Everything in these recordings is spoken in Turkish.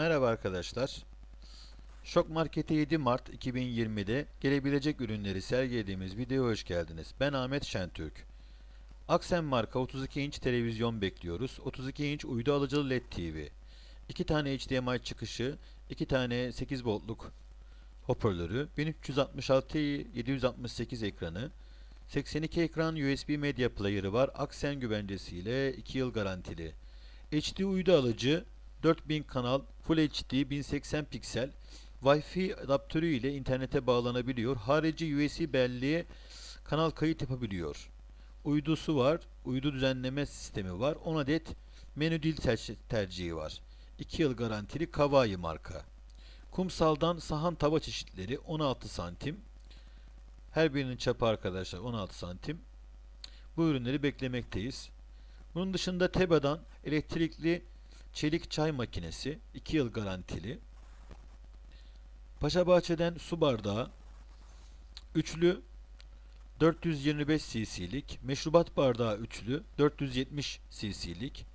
Merhaba arkadaşlar. Şok Market'e 7 Mart 2020'de gelebilecek ürünleri sergilediğimiz videoya hoş geldiniz. Ben Ahmet Şentürk. Aksen marka 32 inç televizyon bekliyoruz. 32 inç uydu alıcılı LED TV. 2 tane HDMI çıkışı, 2 tane 8 voltluk hoparlörü, 1366 768 ekranı, 82 ekran USB Media Player'ı var. Aksen güvencesiyle 2 yıl garantili. HD uydu alıcı 4000 kanal Full HD 1080 piksel Wi-Fi adaptörü ile internete bağlanabiliyor. Harici USB belleğe kanal kayıt yapabiliyor. Uydusu var. Uydu düzenleme sistemi var. 10 adet menü dil ter- tercihi var. 2 yıl garantili Kawai marka. Kumsaldan sahan tava çeşitleri 16 santim. Her birinin çapı arkadaşlar 16 santim. Bu ürünleri beklemekteyiz. Bunun dışında Teba'dan elektrikli çelik çay makinesi 2 yıl garantili. Paşabahçe'den su bardağı üçlü 425 cc'lik, meşrubat bardağı üçlü 470 cc'lik.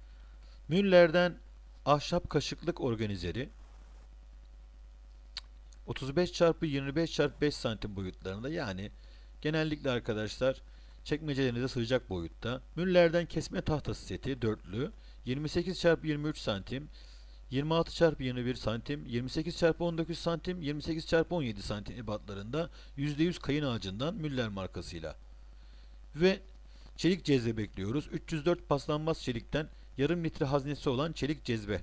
Müller'den ahşap kaşıklık organizeri 35 çarpı 25 çarpı 5 santim boyutlarında yani genellikle arkadaşlar çekmecelerinize sığacak boyutta. Müller'den kesme tahtası seti dörtlü 28 çarpı 23 santim 26 çarpı 21 santim 28 çarpı 19 santim 28 çarpı 17 santim ebatlarında %100 kayın ağacından Müller markasıyla. Ve çelik cezve bekliyoruz. 304 paslanmaz çelikten yarım litre haznesi olan çelik cezve.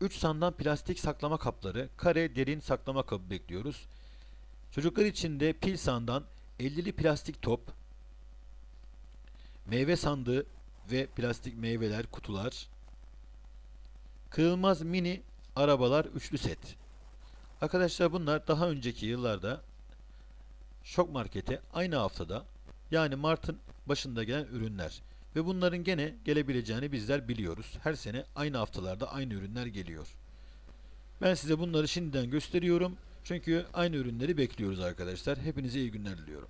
3 sandan plastik saklama kapları kare derin saklama kabı bekliyoruz. Çocuklar için de pil sandan 50'li plastik top meyve sandığı ve plastik meyveler, kutular. Kırılmaz mini arabalar üçlü set. Arkadaşlar bunlar daha önceki yıllarda Şok Market'e aynı haftada yani Mart'ın başında gelen ürünler ve bunların gene gelebileceğini bizler biliyoruz. Her sene aynı haftalarda aynı ürünler geliyor. Ben size bunları şimdiden gösteriyorum. Çünkü aynı ürünleri bekliyoruz arkadaşlar. Hepinize iyi günler diliyorum.